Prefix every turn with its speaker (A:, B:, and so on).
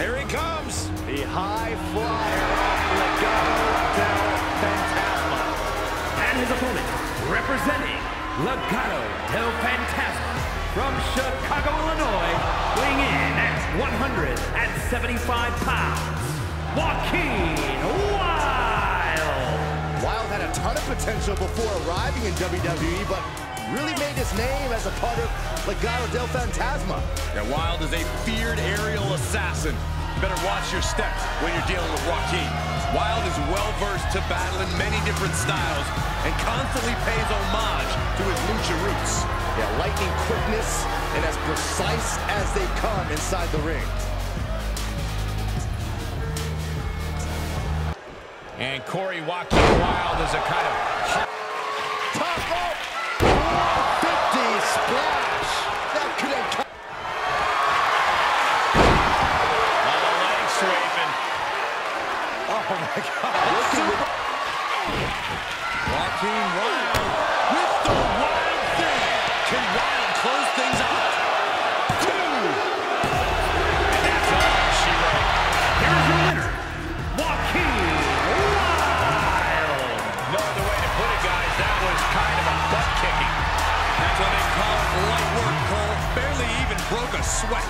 A: Here he comes.
B: The high flyer Legado del Fantasma.
C: And his opponent, representing Legado del Fantasma from Chicago, Illinois, weighing in at 175 pounds, Joaquin Wilde.
B: Wilde had a ton of potential before arriving in WWE, but really made his name as a part of Legado del Fantasma.
A: Now, Wilde is a feared aerial assassin. Better watch your steps when you're dealing with Joaquin. Wilde is well-versed to battle in many different styles and constantly pays homage to his lucha roots.
B: Yeah, lightning quickness and as precise as they come inside the ring.
A: And Corey Joaquin Wilde is a kind of...
B: Oh my God! At.
A: Joaquin Wilde with the wild thing. Can Wilde close things out? Two. And that's all she wrote.
C: Here's your winner, Joaquin Wilde.
A: No other way to put it, guys. That was kind of a butt kicking. That's what they call light work, Cole. Barely even broke a sweat.